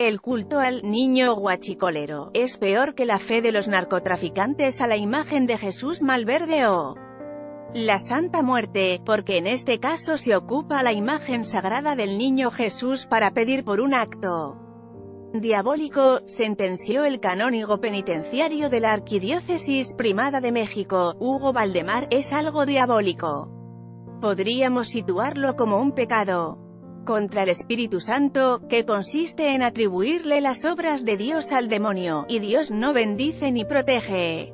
El culto al niño guachicolero es peor que la fe de los narcotraficantes a la imagen de Jesús Malverde o la Santa Muerte, porque en este caso se ocupa la imagen sagrada del niño Jesús para pedir por un acto diabólico, sentenció el canónigo penitenciario de la Arquidiócesis Primada de México, Hugo Valdemar, es algo diabólico. Podríamos situarlo como un pecado contra el Espíritu Santo, que consiste en atribuirle las obras de Dios al demonio, y Dios no bendice ni protege.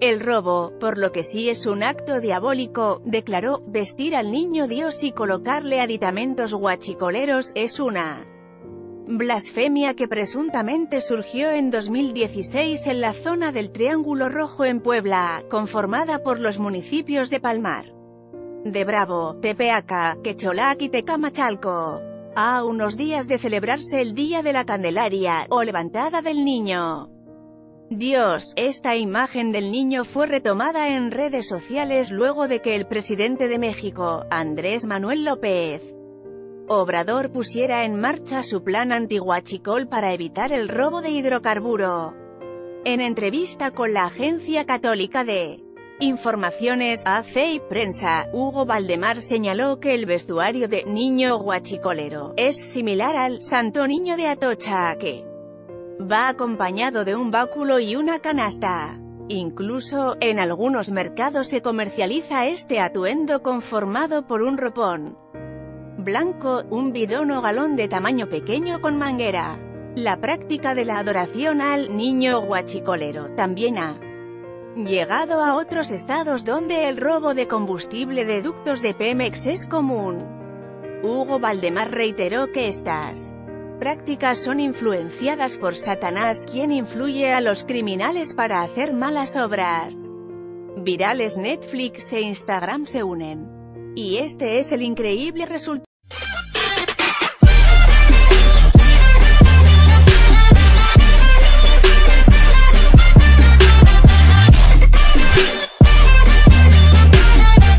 El robo, por lo que sí es un acto diabólico, declaró, vestir al niño Dios y colocarle aditamentos guachicoleros, es una blasfemia que presuntamente surgió en 2016 en la zona del Triángulo Rojo en Puebla, conformada por los municipios de Palmar, de Bravo, Tepeaca, Quecholac y Tecamachalco. A unos días de celebrarse el Día de la Candelaria, o Levantada del Niño. Dios, esta imagen del niño fue retomada en redes sociales luego de que el presidente de México, Andrés Manuel López Obrador pusiera en marcha su plan antiguachicol para evitar el robo de hidrocarburo. En entrevista con la Agencia Católica de Informaciones, AC y Prensa, Hugo Valdemar señaló que el vestuario de «niño guachicolero» es similar al «santo niño de Atocha» que va acompañado de un báculo y una canasta. Incluso, en algunos mercados se comercializa este atuendo conformado por un ropón blanco, un bidón o galón de tamaño pequeño con manguera. La práctica de la adoración al niño guachicolero también ha llegado a otros estados donde el robo de combustible de ductos de Pemex es común. Hugo Valdemar reiteró que estas prácticas son influenciadas por Satanás quien influye a los criminales para hacer malas obras. Virales Netflix e Instagram se unen. Y este es el increíble resultado.